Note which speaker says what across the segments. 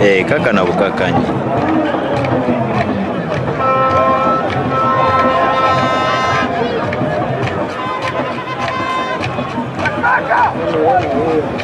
Speaker 1: eh kakana bukakanye Thank you.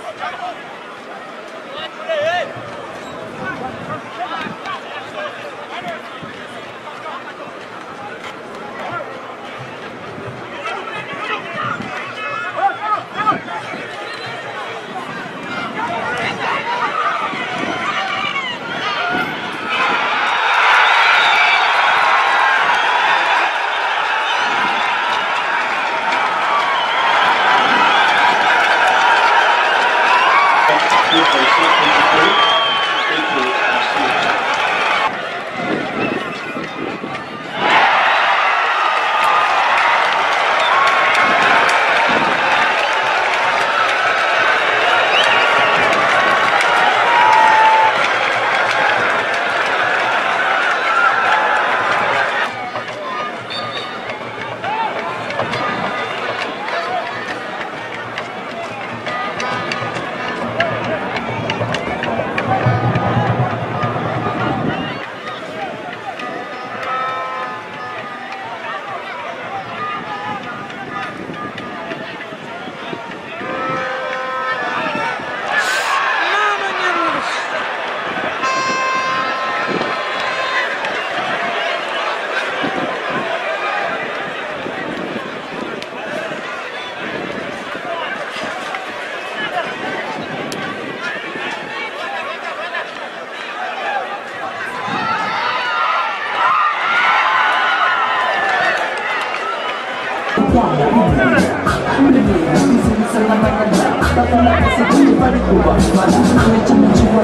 Speaker 2: Come on, go, go.
Speaker 3: Thank you.